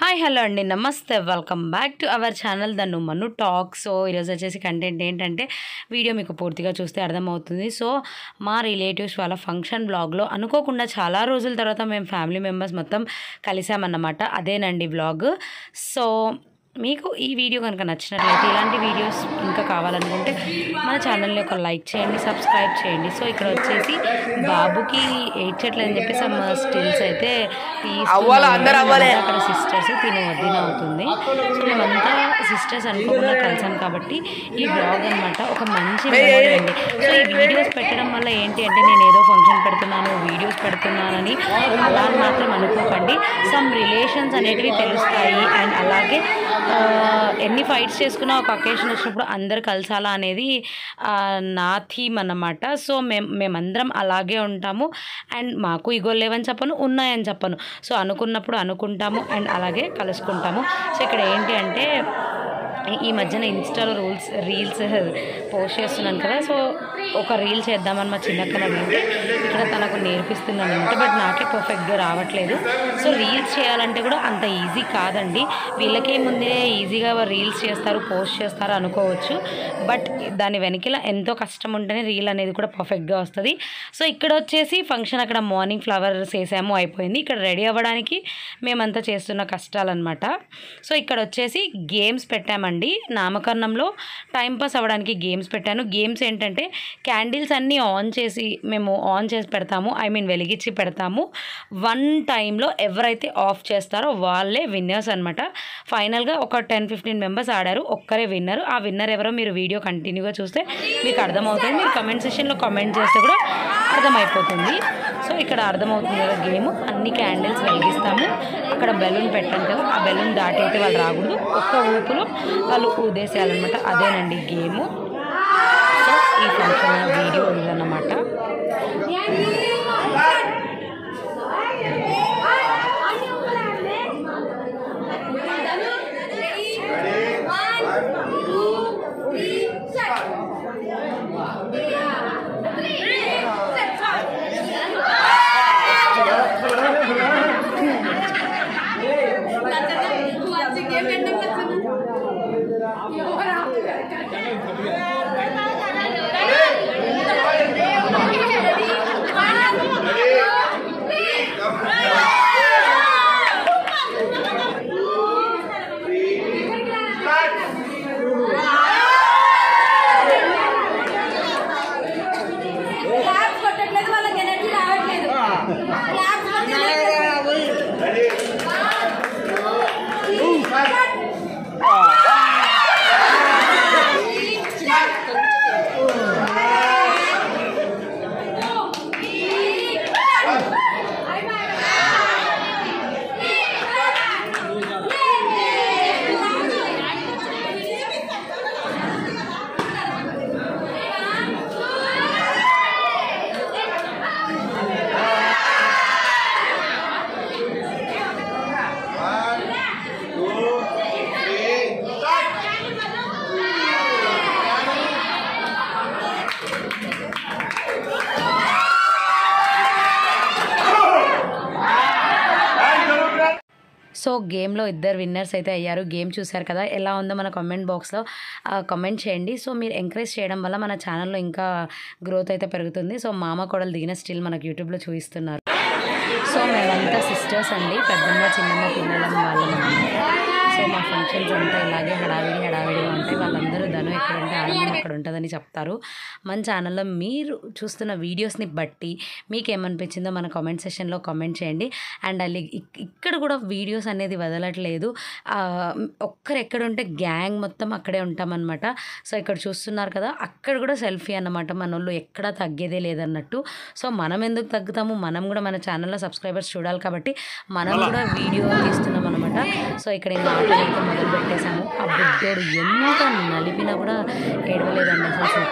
Hi hello అండి. నమస్తే. Welcome back to our channel Dhannu Manu talk so ఈరోజు వచ్చేసి కంటెంట్ ఏంటంటే వీడియో మీకు పూర్తిగా చూస్తే అర్థమవుతుంది. సో మా రిలేటివ్స్ వాళ్ళ ఫంక్షన్ బ్లాగ్లో అనుకోకుండా చాలా రోజుల తర్వాత మేము ఫ్యామిలీ మెంబర్స్ మొత్తం కలిసామన్నమాట. అదేనండి బ్లాగ్ సో మీకు ఈ వీడియో కనుక నచ్చినట్లయితే ఇలాంటి వీడియోస్ ఇంకా కావాలనుకుంటే మన ఛానల్ని ఒక లైక్ చేయండి సబ్స్క్రైబ్ చేయండి. సో ఇక్కడ వచ్చేసి బాబుకి ఏడ్చట్లేదని చెప్పి సమ్ స్టిల్స్ అయితే. అక్కడ సిస్టర్స్ తిను వదిన అవుతుంది. సో మేమంతా సిస్టర్స్ అనుకోకుండా కలిసాం కాబట్టి ఈ బ్లాగ్ అనమాట ఒక మంచి మెమరీ అండి. సో ఈ వీడియోస్ పెట్టడం వల్ల ఏంటి అంటే నేను ఏదో ఫంక్షన్ పెడుతున్నాను వీడియోస్ పెడుతున్నానని అలా మాత్రం అనుకోకండి. సమ్ రిలేషన్స్ అనేటివి తెలుస్తాయి. అండ్ అలాగే ఎన్ని ఫైట్స్ చేసుకున్నా ఒక అకేషన్ వచ్చినప్పుడు అందరు కలిసాలా అనేది నా థీమ్ అన్నమాట. సో మేము మేమందరం అలాగే ఉంటాము. అండ్ మాకు ఇగో లేవని చెప్పను ఉన్నాయని చెప్పను. సో అనుకున్నప్పుడు అనుకుంటాము అండ్ అలాగే కలుసుకుంటాము. సో ఇక్కడ ఏంటి అంటే ఈ- మధ్యన ఇన్స్టాలో రూల్స్ రీల్స్ పోస్ట్ చేస్తున్నాను కదా. సో ఒక రీల్ చేద్దామని మా చిన్నక్కన ఇక్కడ తనకు నేర్పిస్తున్నాను అనమాట. బట్ నాకే పర్ఫెక్ట్గా రావట్లేదు. సో రీల్స్ చేయాలంటే కూడా అంత ఈజీ కాదండి. వీళ్ళకే ముందే ఈజీగా రీల్స్ చేస్తారు పోస్ట్ చేస్తారు అనుకోవచ్చు. బట్ దాని వెనకల ఎంతో కష్టం ఉంటేనే రీల్ అనేది కూడా పర్ఫెక్ట్గా వస్తుంది. సో ఇక్కడ వచ్చేసి ఫంక్షన్ అక్కడ మార్నింగ్ ఫ్లవర్స్ వేసాము అయిపోయింది. ఇక్కడ రెడీ అవ్వడానికి మేమంతా చేస్తున్న కష్టాలన్నమాట. సో ఇక్కడ వచ్చేసి గేమ్స్ పెట్టాము అండి. నామకరణంలో టైంపాస్ అవ్వడానికి గేమ్స్ పెట్టాను. గేమ్స్ ఏంటంటే క్యాండిల్స్ అన్నీ ఆన్ చేసి మేము ఆన్ చేసి పెడతాము. ఐ మీన్ వెలిగించి పెడతాము. వన్ టైంలో ఎవరైతే ఆఫ్ చేస్తారో వాళ్ళే విన్నర్స్ అనమాట ఫైనల్గా ఒక టెన్ ఫిఫ్టీన్ మెంబర్స్ ఆడారు. ఒక్కరే విన్నర్. ఆ విన్నర్ ఎవరో మీరు వీడియో కంటిన్యూగా చూస్తే మీకు అర్థమవుతుంది. మీరు కమెంట్ సెషన్లో కమెంట్ చేస్తే కూడా అర్థమైపోతుంది. ఇక్కడ అర్థమవుతుంది కదా గేమ్. అన్ని క్యాండిల్స్ వెలిగిస్తాము. అక్కడ బెలూన్ పెట్టండి కదా ఆ బెలూన్ దాటి అయితే వాళ్ళు రాకూడదు. ఒక్క ఊపులో వాళ్ళు ఊదేసేయాలన్నమాట. అదేనండి గేము. సో ఈ ఫంక్షన్ వీడియో ఉందన్నమాట క్లాప్స్ సో గేమ్లో ఇద్దరు విన్నర్స్ అయితే అయ్యారు. గేమ్ చూశారు కదా. ఎలా ఉందో మన కామెంట్ బాక్స్లో కామెంట్ చేయండి. సో మీరు ఎంకరేజ్ చేయడం వల్ల మన ఛానల్లో ఇంకా గ్రోత్ అయితే పెరుగుతుంది. సో మామ కొడలు దిగిన స్టిల్ మనకు యూట్యూబ్లో చూపిస్తున్నారు. సో మేమంతా సిస్టర్స్ అండి. పెద్దమ్మ చిన్నమ్మ పిల్లలం వాళ్ళం సో మా ఫంక్షన్స్ అంతా ఇలాగే హడావిడి హడావిడిగా ఉంటాయి. వాళ్ళందరూ ధనం ఎక్కడ ఉంటే ఆనందం అక్కడ ఉంటుందని చెప్తారు. మన ఛానల్లో మీరు చూస్తున్న వీడియోస్ని బట్టి మీకు ఏమనిపించిందో మన కామెంట్ సెషన్లో కామెంట్ చేయండి. అండ్ అల్లి ఇక్- ఇక్కడ కూడా వీడియోస్ అనేది వదలట్లేదు. ఒక్కరు ఎక్కడ ఉంటే గ్యాంగ్ మొత్తం అక్కడే ఉంటామన్నమాట. సో ఇక్కడ చూస్తున్నారు కదా అక్కడ కూడా సెల్ఫీ అన్నమాట. మన వాళ్ళు ఎక్కడా తగ్గేదే లేదన్నట్టు. సో మనం ఎందుకు తగ్గుతాము? మనం కూడా మన ఛానల్లో సబ్స్క్రైబర్స్ చూడాలి కాబట్టి మనం కూడా వీడియో తీస్తున్నాం అనమాట సో ఇక్కడ ఇంకా ఆటలు మొదలు పెట్టేశాము ఆ బుడ్డోడు ఎంత నలిపినా కూడా ఏడవలేదండి అసలు